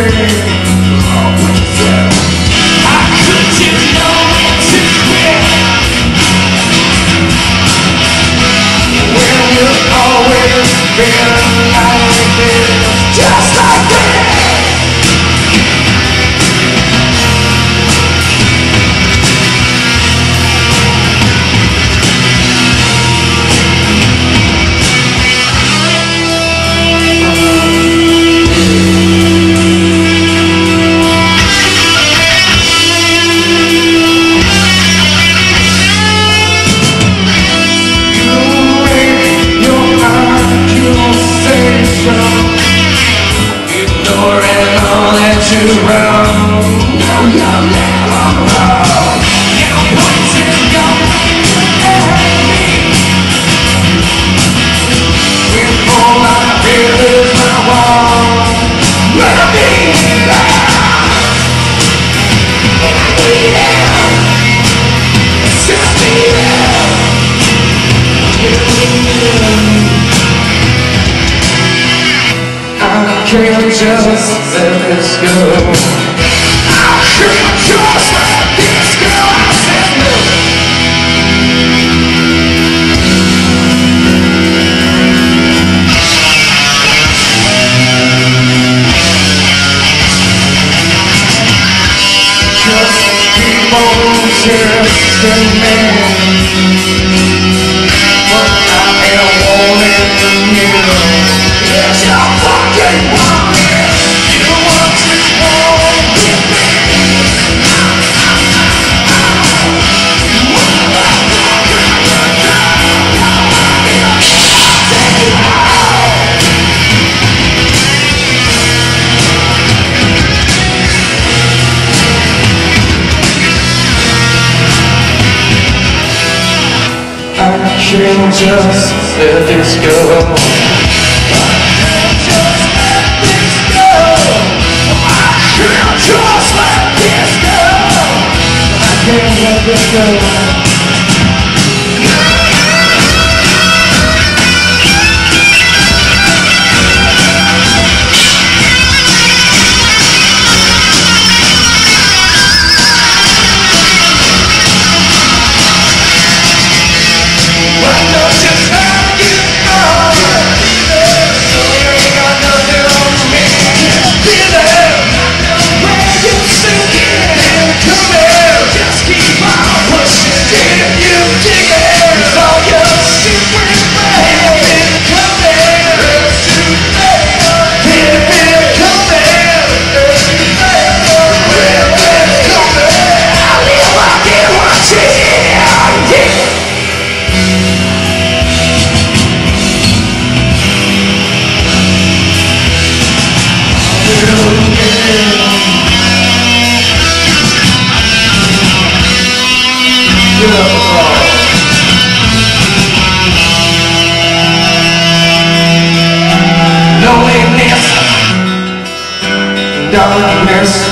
burning can't Just keep on chasing me. What I am wanting you. It's your fucking can't can't just let this go. I can't just let this go. Knowingness, darkness